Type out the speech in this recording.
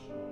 church